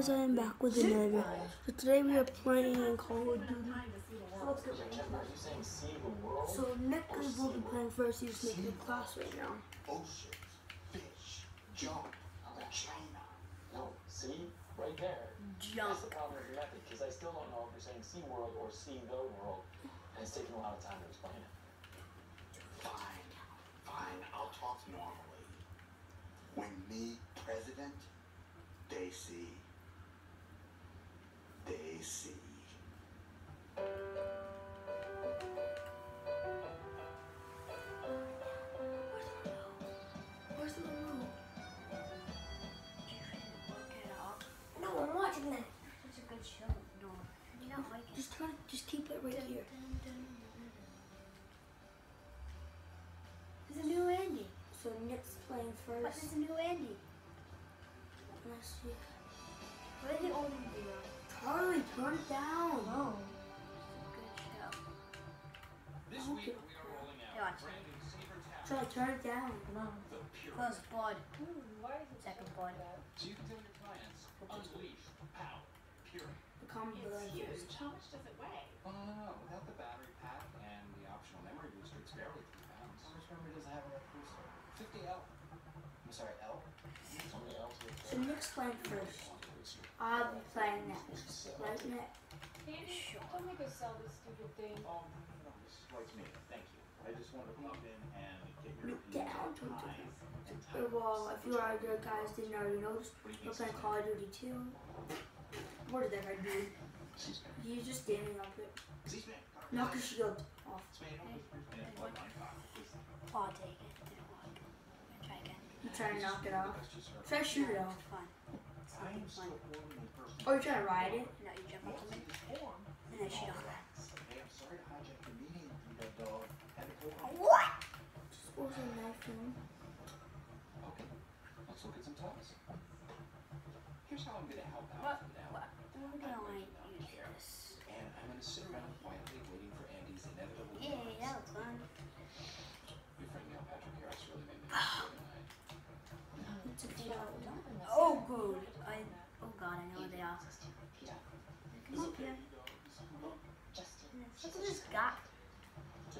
guys, I am back with another. So today we are playing Call of Duty. So let's get right into it. So Nick will be playing first. He's making a class right now. oceans, fish, jump, China. No, see? Right there. Jump. That's the problem with your method, because I still don't know if you're saying Sea World or Sea the World. And it's taking a lot of time to explain it. Fine, fine, I'll talk normally. When me president, they see. They see. Where's the remote? No, I'm watching that. It's a good show. No, you don't like it. Just turn. Just keep it right here. There's a new Andy. So Nick's playing But first. there's a new Andy. Let's see. Charlie, turn it down. Oh. It's a good show. This Okay. week we are rolling out Yeah, watch. brand new Saber Tactics. Charlie, turn it down. No. The pure. First hmm, bud. Second bud. So you can your clients, unleash power, pure. Become It's huge. first. How much does it weigh? Well, no, no, no. Without the battery pack and the optional memory booster, it's barely three pounds. How much memory does it have in that booster? 50 L. I'm sorry, L. Somebody else would So Nick's playing first. I'll be playing next. Right? Andy, Sure. don't make us sell this stupid thing. Oh, no, no. This is like me. Thank you. I just wanted to pop in and get your Look down. opinion on time and Uh, Well, if you are good guys didn't already know, we're playing Call of Duty 2. What did that guy do? He's just standing up it. Knock his shield off. Oh, I'll take it. Didn't work. I'm gonna try again. You try to knock it off. Try to shoot it off. It's fun. It's I am something still fun. forming a personal Or you try to ride it. No, you jump up to me and then shoot off. Hey, I'm sorry to hijack your meeting, you red dog. Had to go home. What? Just was a knife in. Okay, let's look at some toys. Here's how I'm gonna help out What? from now. What? I'm gonna like use this. And I'm gonna sit around quietly waiting for Andy's inevitable Yeah, demise. that was fun. Your friend Neil Patrick Harris really made me feel tonight. It's a field. Oh, good. I. Oh God, I know where they are. Yeah. Come up here. Look at this guy. do it well. Where'd he go? I like her. Uh, I'm just quoting you. I would never say that about her. I don't know the woman. No, man, we get along real well. Alright, that was weird. I'll introduce you. Yeah, we had a few fights, I suppose, but last night we put a lot of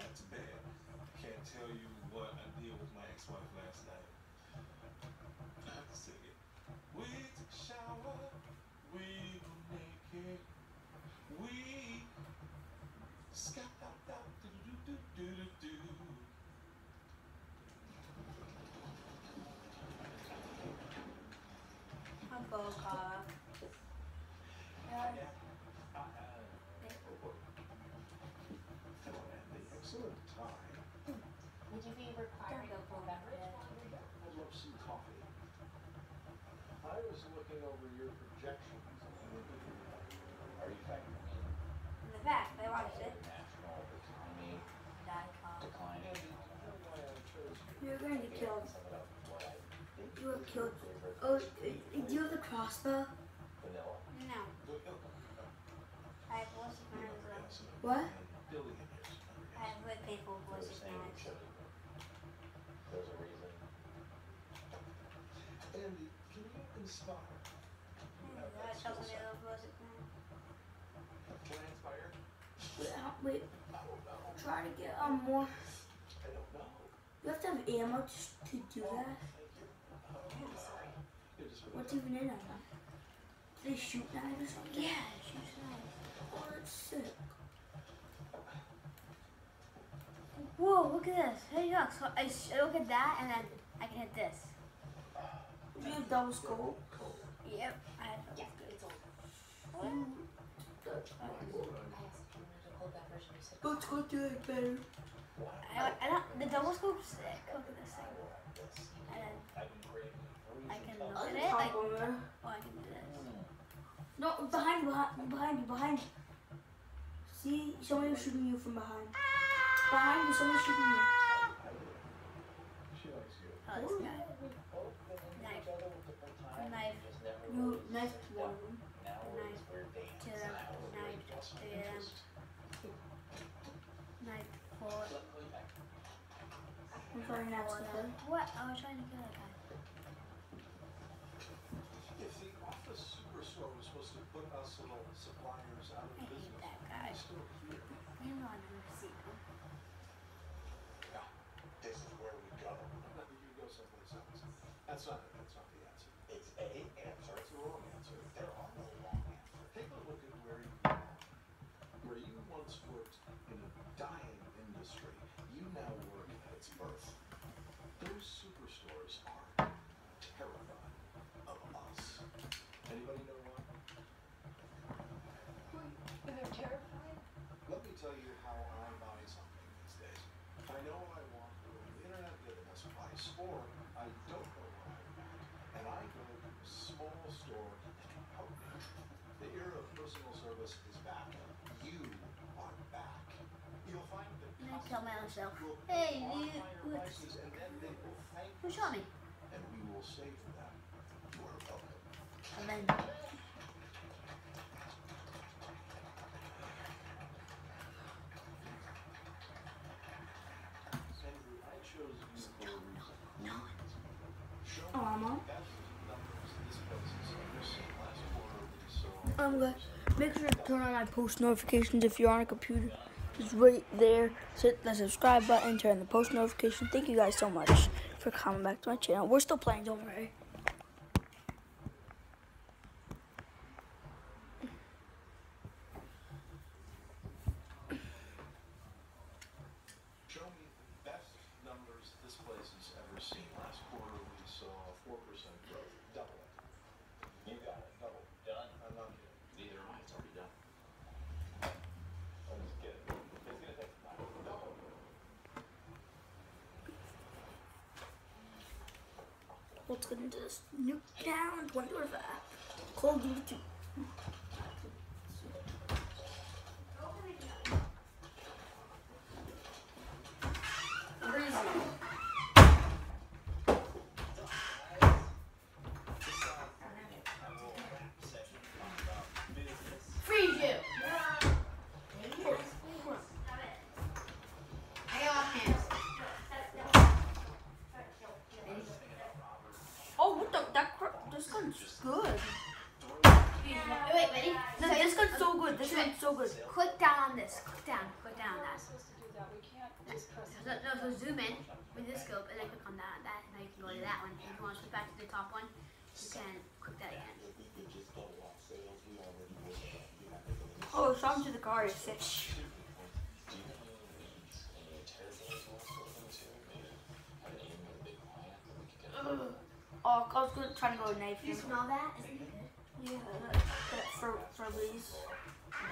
that to bed. Can't tell you what I did with my ex-wife last night. I have to sing it. We took a shower, we were naked, we scat out out do do do do do do. I'll. Excellent time. Would you be requiring a full beverage while? I'd love some coffee. I was looking over your projections. Are you factoring in In the back, they watched it. national economy decline? You're gonna get killed. Sum it up what I think You were killed. Your favorite Oh, do you have the crossbow? vanilla. No. I have ballistic knives. What? I have really painful They're ballistic saying it knives. should. There's a reason. Andy, can you inspire? That tells me I love ballistic knives. Can I inspire? Wait, wait. Try to get um more. I don't know. You have to have ammo just to do that. What's even in them? Do they shoot knives or something? Yeah, shoot knives. Oh, that's sick. Whoa, look at this. Hey, look. So I s- look at that, and then I can hit this. Do you have double scope? Yep. I have Yeah, it's old. That's I asked if you wanted a cold beverage and you said. Let's go do it better. I, I don't, the double scope's sick. Look at this thing. And then I can look I at can it. Like, toggle there. oh, I can do this. No, behind you, behind, behind you, behind you. See, somebody was shooting you from behind. Behind me, someone's shooting me. She oh, likes you. Oh, this guy. Knife. Knife. You knife one of them. Knife. To them. Knife. To them. Knife. Four. I'm trying not Four. to. What? I was trying to kill that guy. If the office superstore was supposed to put us little suppliers out of I hate business, that guy. we're still here. You know I never see him. This is where we go. You go someplace else. That's not it. That's not the answer. It's a answer. It's a wrong answer. There are no wrong answers. Take a look at where you are. where you once worked in a dying industry. You now work at its birth. Those superstores are terrified of us. Anybody know why? They're terrified. Let me tell you how I buy something these days. I know what I want the internet giving us price, or I don't know what I want, and I go to a small store that can help me. The era of personal service is back. You are back. You'll find that I tell myself, hey, you, prices, and then they will thank who shot me? and we will to them, "You are welcome." And then, Andrew, I chose you for a reason. no. Show Oh, I'm on. That's the numbers this place has ever seen. Last quarter I'm good. Make sure to turn on my post notifications if you're on a computer. It's right there. Hit the subscribe button, turn the post notification. Thank you guys so much for coming back to my channel. We're still playing, don't worry. Show me the best numbers this place has ever seen. Last quarter we saw four percent growth. Double it. You got it. Double. Done. I'm not kidding. Neither am I. It's already done. I'm just kidding. It's gonna take some time. Double. Let's get into this. Nuketown 2025. Call of Duty 2. Freeze you! I got hands. Oh, what the? That cr- this gun's good. Wait, wait, ready? No, this gun's so good. This gun's so good. Click down on this. Click down. Click down on that. supposed to do that. We can't just press. So, no, so zoom in with this scope and then click on that. That. Now you can go to that one. If you want to switch back to the top one, you can click that again. If we could just go off sales, we already would have. You have to go in. Oh, something to the car is sick. Oh, I was gonna try to go knife You smell that? Isn't it good? Yeah, that, that for for Lee's.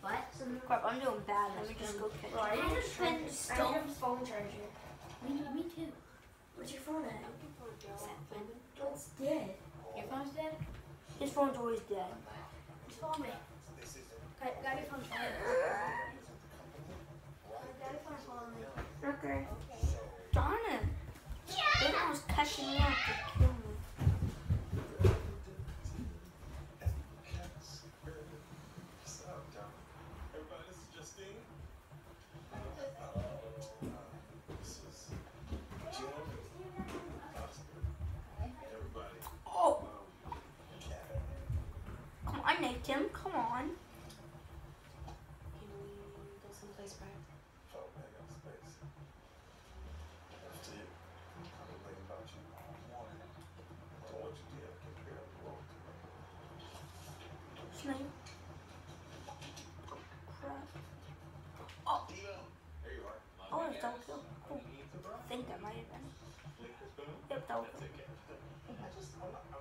What? Crap, I'm doing bad. Let me just go catch Bro, I just been stones. phone charger. Me, me too. Where's your phone at? It's dead. Your phone's dead? His phone's always dead. Just follow me. Snake. Crap. Oh! Oh, it's double kill. Cool. I think that might have been. Yep, double kill.